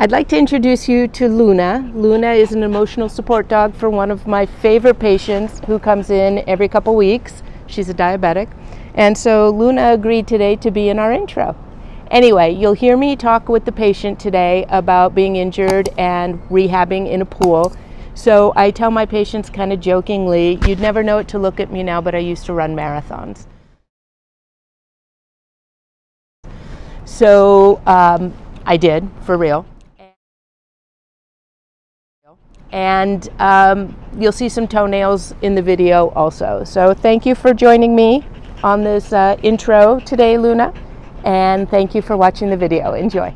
I'd like to introduce you to Luna. Luna is an emotional support dog for one of my favorite patients who comes in every couple weeks. She's a diabetic. And so Luna agreed today to be in our intro. Anyway, you'll hear me talk with the patient today about being injured and rehabbing in a pool. So I tell my patients kind of jokingly, you'd never know it to look at me now, but I used to run marathons. So um, I did, for real. And um, you'll see some toenails in the video also. So thank you for joining me on this uh, intro today, Luna, and thank you for watching the video. Enjoy.